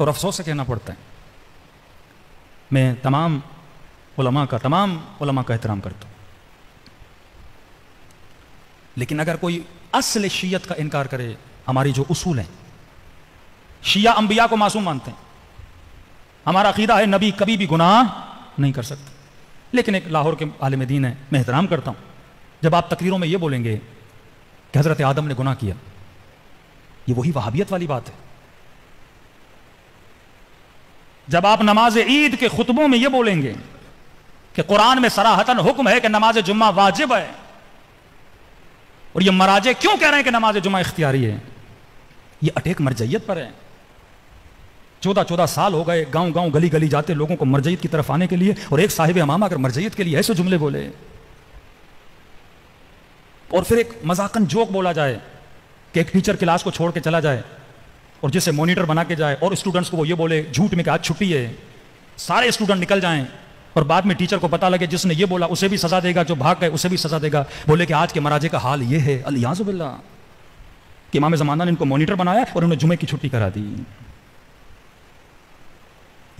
और अफसोस से कहना पड़ता है। मैं तमाम उलमा का, तमाम उलमा का एहतराम करता हूँ। लेकिन अगर कोई असल शीयत का इनकार करे, हमारी जो उसूल हैं, शिया अंबिया को मासूम मानते हैं। हमारा अकीदा है, नबी कभी भी गुनाह नहीं कर सकते। लेकिन एक लाहौर के आलम दीन है, मैं एहतराम करता हूँ। जब आप तकरीरों में यह बोलेंगे कि हज़रत आदम ने गुनाह किया, ये वही वहाबियत वाली बात है। जब आप नमाज़ ईद के खुतबों में यह बोलेंगे कि कुरान में सराहतन हुक्म है कि नमाज़ जुम्मा वाजिब है, और ये मराजे क्यों कह रहे हैं कि नमाज़ जुम्मा इख्तियारी है? ये अटेक मरजैत पर है। चौदह चौदह साल हो गए गाँव गाँव गली गली जाते लोगों को मरजैत की तरफ़ आने के लिए, और एक साहिब अमामा अगर मरजैत के लिए ऐसे जुमले बोले, और फिर एक मजाकन जोक बोला जाए कि एक टीचर क्लास को छोड़ के चला जाए और जिसे मॉनिटर बना के जाए, और स्टूडेंट्स को वो ये बोले, झूठ में कि आज छुट्टी है? सारे स्टूडेंट निकल जाएँ। और बाद में टीचर को पता लगे, जिसने ये बोला, उसे भी सजा देगा, जो भाग गए, उसे भी सजा देगा। बोले कि आज के मराजे का हाल ये है, अलियाजुबिल्ला, कि इमाम जमाना ने इनको मॉनिटर बनाया और उन्हें जुमे की छुट्टी करा दी।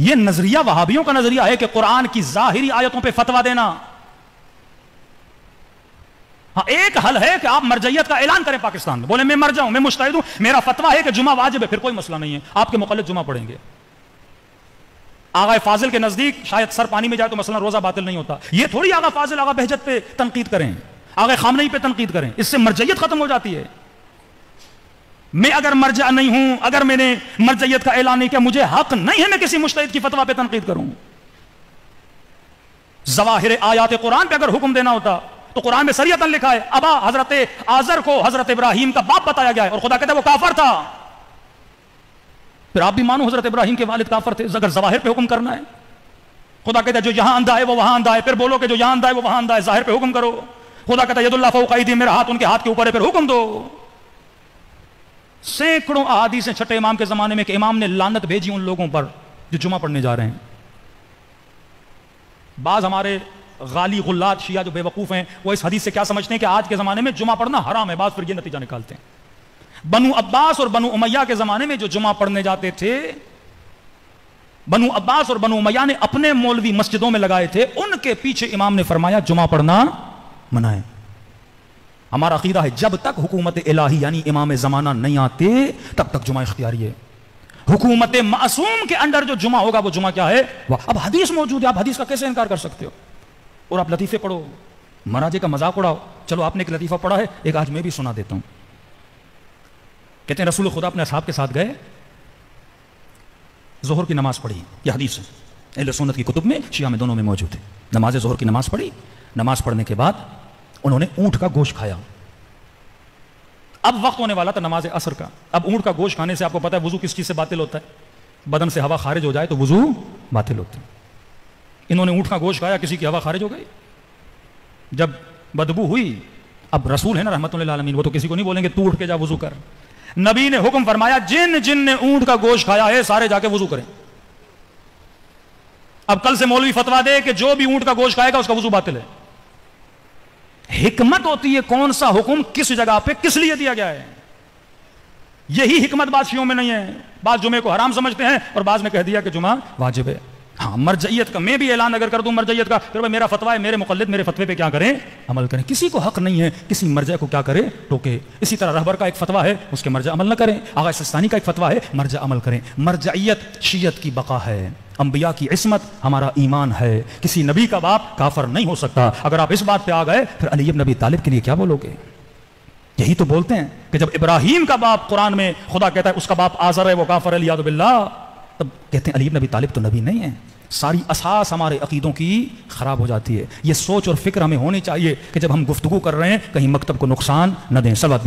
ये नज़रिया वहाबियों का नज़रिया है कि कुरान की जाहिरी आयतों पर फतवा देना। हाँ एक हल है कि आप मरजैयत का ऐलान करें पाकिस्तान में। बोले, मैं मर जाऊँ, मैं मुस्तैद हूँ, मेरा फतवा है कि जुमा वाजिब है, फिर कोई मसला नहीं है। आपके मुखलिफ जुमा पढ़ेंगे। आगा फाजिल के नज़दीक शायद सर पानी में जाए तो मसला रोजा बातिल नहीं होता। यह थोड़ी आगा फाजिल, आगा बहजत पे तनकीद करें। आगा खामनई पे तनकीद करें। इससे मरजैयत खत्म हो जाती है। मैं अगर मरजा नहीं हूँ, अगर मैंने मरजैयत का ऐलान नहीं किया, मुझे हक नहीं है मैं किसी मुश्तद की फतवा पे तनकीद करूँ। जवाहिर आयात कुरान पे अगर हुक्म देना होता तो कुरान में सरियतन लिखा है, अबा हज़रत आजर को हज़रत इब्राहिम का बाप बताया गया है और खुदा कहता है वो काफर था। फिर आप भी मानो हज़रत इब्राहिम के वालिद काफर थे, अगर जवाहिर पे हुक्म करना है। खुदा कहता है, जो यहाँ अंधा है, वो वहाँ अंधा है। फिर बोलो कि, जो यहाँ अंधा है, वो वहाँ अंधा है। ज़ाहिर पे हुक्म करो। खुदा कहता है यदुल्ला फौकाईदी मेरा हाथ उनके हाथ के ऊपर है। फिर हुक्म दो। सैकड़ों आदि से छठे इमाम के जमाने में इमाम ने लानत भेजी उन लोगों पर जो जुमा पढ़ने जा रहे हैं। बाज हमारे गाली गुल्लात शिया जो बेवकूफ़ हैं, वो इस हदीस से क्या समझते हैं कि आज के जमाने में जुमा पढ़ना हराम है बात फिर ये नतीजा निकालते हैं। बनु अब्बास और बनु उमैया के जमाने में जो जुमा पढ़ने जाते थे, बनु अब्बास और बनु उमैया ने अपने मौलवी मस्जिदों में लगाए थे, उनके पीछे इमाम ने फरमाया जुमा पढ़ना मनाए। हमारा अकीदा है, जब तक हुकूमत इलाही यानी इमाम जमाना नहीं आते, तब तक जुमा इख्तियारी है। हुकूमत मासूम के अंडर जो जुमा होगा, वो जुमा क्या है? अब हदीस मौजूद है, आप हदीस का कैसे इनकार कर सकते हो? और आप लतीफ़े पढ़ो। महाराजे का मज़ाक उड़ाओ। चलो, आपने एक लतीफ़ा पढ़ा है, एक आज मैं भी सुना देता हूँ। कहते हैं, रसूल खुदा अपने साहब के साथ गए। जोहर की नमाज़ पढ़ी। यह हदीस अहल सुन्नत की कुतुब में, शिया में दोनों में मौजूद है नमाज़ जोहर की नमाज़ पढ़ी। नमाज़ पढ़ने के बाद उन्होंने ऊँट का गोश्त खाया। अब वक्त होने वाला था नमाज़ असर का। अब ऊँट का गोश्त खाने से आपको पता है, वज़ू किस चीज़ से बातिल होता है? बदन से हवा खारिज हो जाए तो वज़ू बातिल होते हैं। इन्होंने ऊँट का गोश्त खाया, किसी की हवा खारिज हो गई। जब बदबू हुई, अब रसूल है ना रहमत आलमीन वो तो किसी को नहीं बोलेंगे, तू उठ के जा, वज़ू कर। नबी ने हुक्म फरमाया, जिन जिन ने ऊँट का गोश्त खाया है, सारे जाके वज़ू करें। अब कल से मौलवी फतवा दे कि जो भी ऊँट का गोश्त खाएगा, उसका वज़ू बातिल है। हिकमत होती है कौन सा हुक्म किस जगह पे, किस लिए दिया गया है। यही हिकमत बादशियों में नहीं है। बाद जुमे को हराम समझते हैं और बाद ने कह दिया कि जुमा वाजिब है। हाँ मरजैत का, मैं भी ऐलान अगर कर दूँ मरजैत का, फिर भाई मेरा फतवा है, मेरे मुकलद मेरे फतवे पे क्या करें? अमल करें। किसी को हक नहीं है किसी मर्जा को क्या करे? टोके। इसी तरह रहबर का एक फतवा है, उसके मर्जा अमल न करें। आगा सस्तानी का एक फतवा है, मर्जा अमल करें। मरजैत शीयत की बका है। अम्बिया की इसमत हमारा ईमान है। किसी नबी का बाप काफर नहीं हो सकता। अगर आप इस बात पर आ गए, फिर अली नबी तालिब के लिए क्या बोलोगे? यही तो बोलते हैं कि जब इब्राहिम का बाप कुरान में खुदा कहता है, उसका बाप आजर है, वो काफर है बिल्ला तब कहते हैं अलीब नबी तालिब तो नबी नहीं है। सारी असास हमारे अकीदों की ख़राब हो जाती है। ये सोच और फ़िक्र हमें होनी चाहिए कि जब हम गुफ्तु कर रहे हैं, कहीं मकतब को नुकसान न दें। सलवत